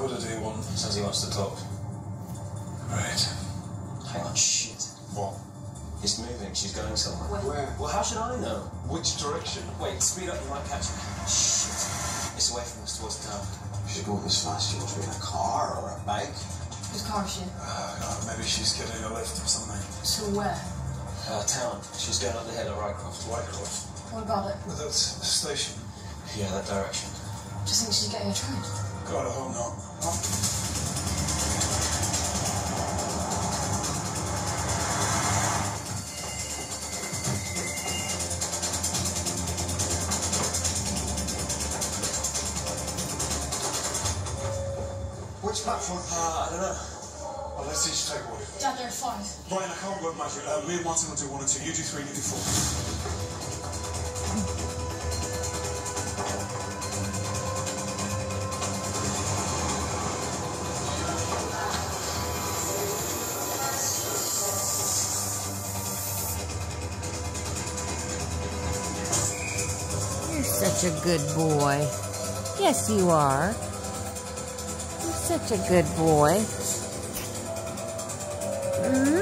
what did he want? Says he wants to talk. Right. Hang on, shit. What? It's moving. She's going somewhere. Where? Well, how should I know? Which direction? Wait, speed up. You might catch her. Shit. It's away from us towards town. She's going this fast. She must be in a car or a bike. Whose car is she in? Uh, God, maybe she's getting a lift or something. To where? Uh, town. She's going up the hill at Rycroft. Whitecroft. What about it? Well, that's the station. Yeah, that direction. Just think she's getting a train. God, I hope not. Which platform? Uh, I don't know. Well, let's each take one. Dad, there are five. Brian, I can't work magic. Uh, me and Martin will do one and two. You do three, you do four. Such a good boy. Yes, you are. You're such a good boy. hmm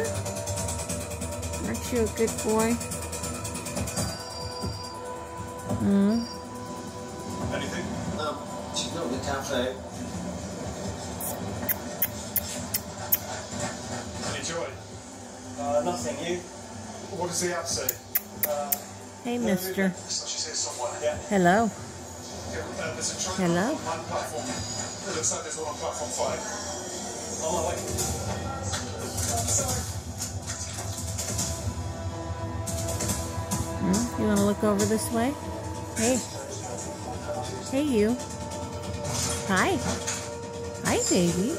Aren't you a good boy? Hmm? Anything? No, she's not at the cafe. Any joy? Uh, nothing. You? What does the app say? Uh, Hey, mister. Looks like she's here somewhere. Yeah. Hello. yeah there's a train Hello? on one platform. It looks like there's one on platform five. On my way. Hmm? You want to look over this way? Hey. Hey, you. Hi. Hi, baby.